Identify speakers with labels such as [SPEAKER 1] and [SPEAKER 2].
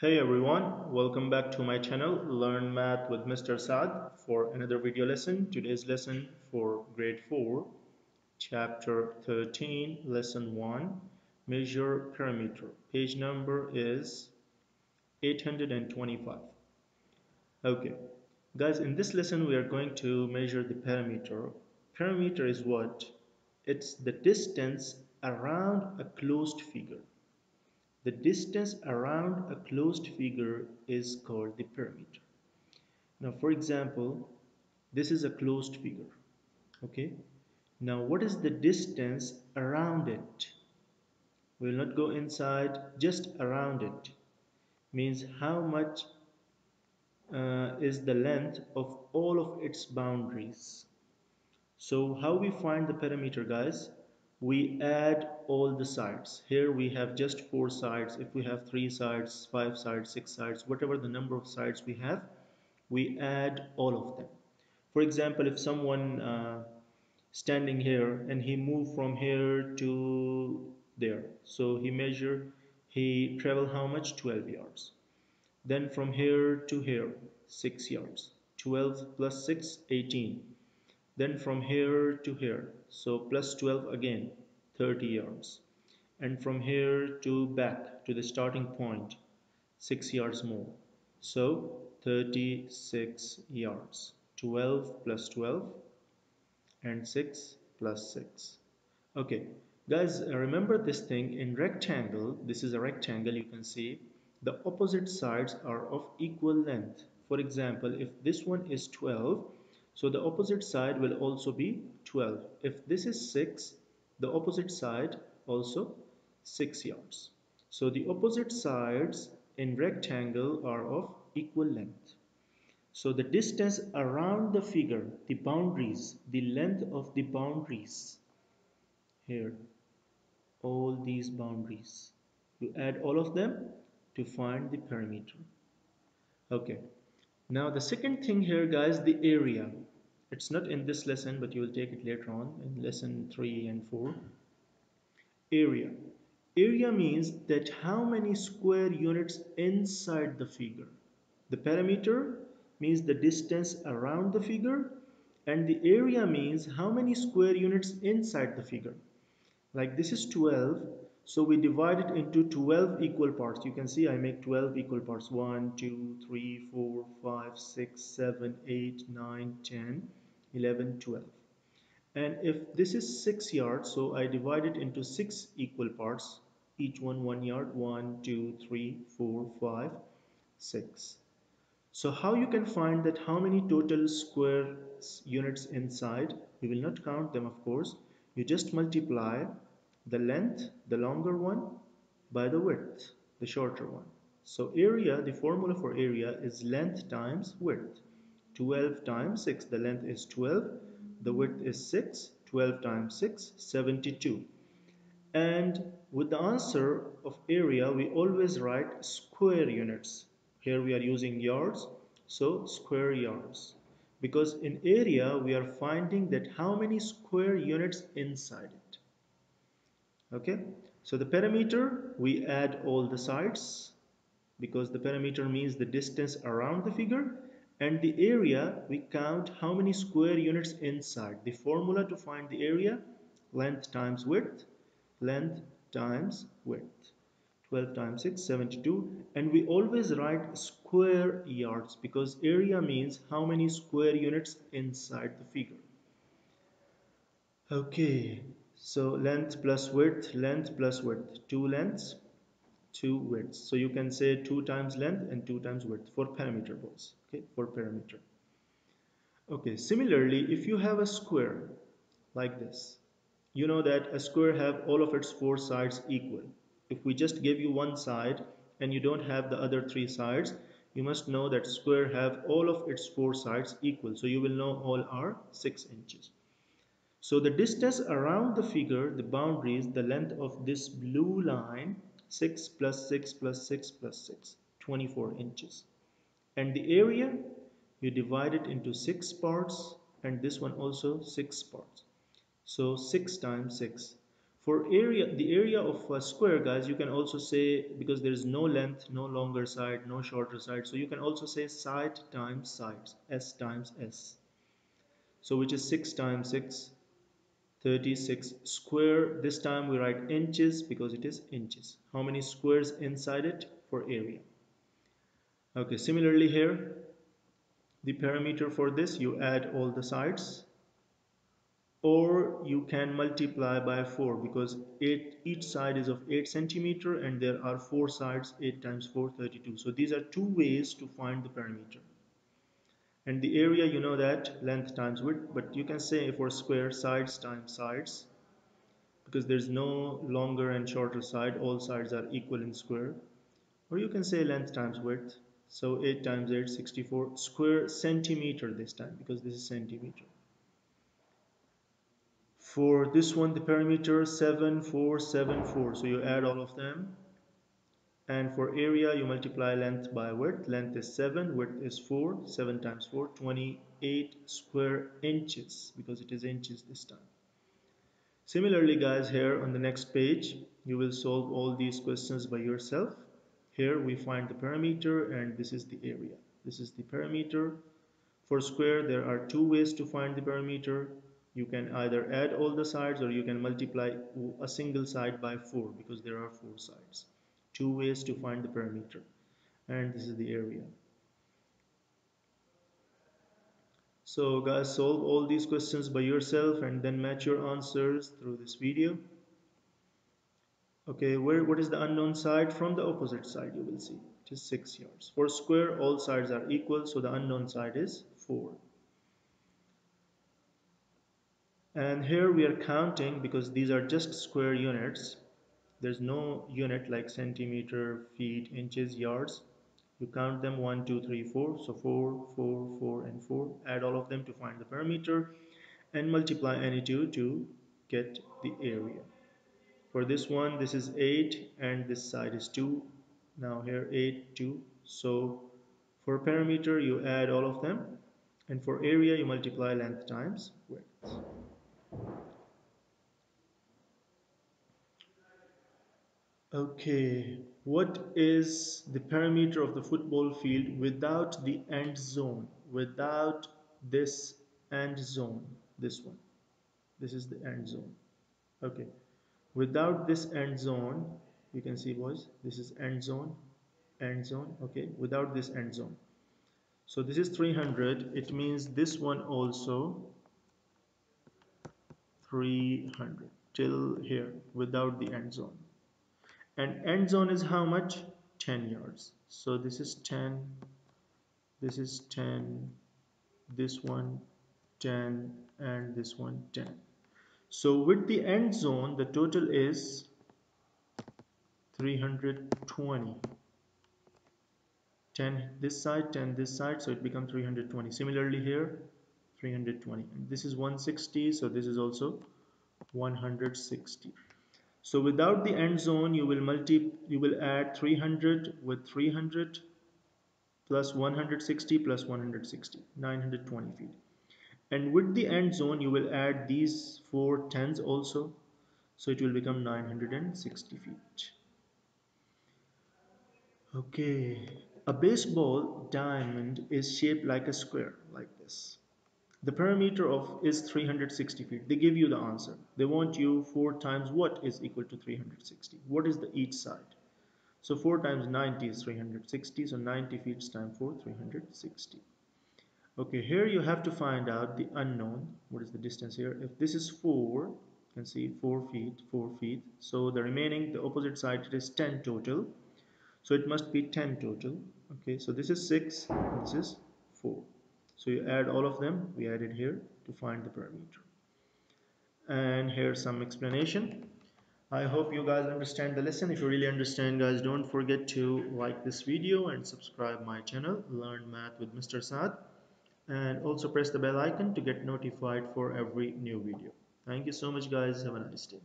[SPEAKER 1] Hey everyone, welcome back to my channel Learn Math with Mr. Saad for another video lesson. Today's lesson for grade 4, chapter 13, lesson 1, measure perimeter. Page number is 825. Okay, guys, in this lesson we are going to measure the perimeter. Perimeter is what? It's the distance around a closed figure. The distance around a closed figure is called the perimeter. Now, for example, this is a closed figure. Okay. Now, what is the distance around it? We will not go inside, just around it. Means how much uh, is the length of all of its boundaries. So, how we find the perimeter, guys? We add all the sides. Here we have just four sides. If we have three sides five sides six sides whatever the number of sides we have we add all of them. For example if someone uh, standing here and he moved from here to there. So he measure he travel how much? 12 yards. Then from here to here 6 yards. 12 plus 6 18 then from here to here so plus 12 again 30 yards. And from here to back to the starting point 6 yards more. So 36 yards. 12 plus 12 and 6 plus 6 okay guys uh, remember this thing. In rectangle this is a rectangle you can see. The opposite sides are of equal length. For example if this one is 12 so the opposite side will also be 12. If this is 6, the opposite side also 6 yards. So the opposite sides in rectangle are of equal length. So the distance around the figure, the boundaries, the length of the boundaries here, all these boundaries. You add all of them to find the perimeter. Okay. Now the second thing here guys, the area it's not in this lesson but you will take it later on in lesson 3 and 4 area. Area means that how many square units inside the figure. The perimeter means the distance around the figure and the area means how many square units inside the figure. Like this is 12 so we divide it into 12 equal parts. You can see I make 12 equal parts. 1 2 3 4 5 6 7 8 9 10 11 12 and if this is 6 yards so I divide it into 6 equal parts each one 1 yard 1 2 3 4 5 6 so how you can find that how many total square units inside? You will not count them of course. You just multiply the length the longer one by the width the shorter one. So area the formula for area is length times width 12 times 6 the length is 12 the width is 6 12 times 6 72 and with the answer of area we always write square units. Here we are using yards so square yards. Because in area we are finding that how many square units inside it. Okay? So the perimeter we add all the sides because the perimeter means the distance around the figure and the area we count how many square units inside. The formula to find the area length times width length times width. 12 times 6 72 and we always write square yards because area means how many square units inside the figure. Okay so length plus width length plus width. Two lengths two widths. So you can say two times length and two times width for perimeter balls okay for perimeter okay similarly if you have a square like this you know that a square have all of its four sides equal. If we just give you one side and you don't have the other three sides you must know that square have all of its four sides equal. So you will know all are six inches. So the distance around the figure the boundaries the length of this blue line 6 plus 6 plus 6 plus 6 24 inches. And the area you divide it into 6 parts and this one also 6 parts. So 6 times 6 for area the area of a square guys you can also say because there is no length no longer side no shorter side so you can also say side times sides s times s. So which is 6 times 6 36 square. This time we write inches because it is inches. How many squares inside it for area? Okay similarly here the perimeter for this you add all the sides or you can multiply by 4 because each side is of 8 centimeter and there are 4 sides 8 times 4 32 so these are two ways to find the perimeter and the area you know that length times width but you can say for square sides times sides because there's no longer and shorter side all sides are equal in square. Or you can say length times width so 8 times 8 64 square centimeter this time because this is centimeter. For this one the perimeter 7474 so you add all of them and for area you multiply length by width. Length is 7 width is 4 7 times 4 28 square inches because it is inches this time. Similarly guys here on the next page you will solve all these questions by yourself. Here we find the perimeter and this is the area. This is the perimeter. For square there are two ways to find the perimeter. You can either add all the sides or you can multiply a single side by 4 because there are 4 sides two ways to find the parameter and this is the area. So guys solve all these questions by yourself and then match your answers through this video. Okay where what is the unknown side? From the opposite side you will see. It is 6 yards. For square all sides are equal so the unknown side is 4 and here we are counting because these are just square units there's no unit like centimeter feet inches yards. You count them 1 2 3 4 so 4 4 4 and 4 add all of them to find the perimeter and multiply any two to get the area. For this one this is 8 and this side is 2 now here 8 2 so for perimeter you add all of them. And for area you multiply length times width Okay, what is the perimeter of the football field without the end zone? Without this end zone, this one. This is the end zone. Okay, without this end zone, you can see boys, this is end zone, end zone, okay, without this end zone. So this is 300, it means this one also 300 till here without the end zone and end zone is how much? 10 yards. So this is 10 this is 10 this one 10 and this one 10 so with the end zone the total is 320 10 this side 10 this side so it becomes 320 similarly here 320 and this is 160 so this is also 160 so without the end zone, you will multi you will add 300 with 300 plus 160 plus 160, 920 feet. And with the end zone, you will add these four tens also. So it will become 960 feet. Okay, a baseball diamond is shaped like a square, like this. The perimeter of is 360 feet. They give you the answer. They want you 4 times what is equal to 360. What is the each side? So 4 times 90 is 360. So 90 feet times 4, 360. Okay, here you have to find out the unknown. What is the distance here? If this is 4, you can see 4 feet, 4 feet. So the remaining, the opposite side, it is 10 total. So it must be 10 total. Okay, so this is 6, this is 4 so you add all of them we added here to find the parameter. And here's some explanation. I hope you guys understand the lesson. If you really understand guys don't forget to like this video and subscribe my channel learn math with Mr. Saad. And also press the bell icon to get notified for every new video. Thank you so much guys. Have a nice day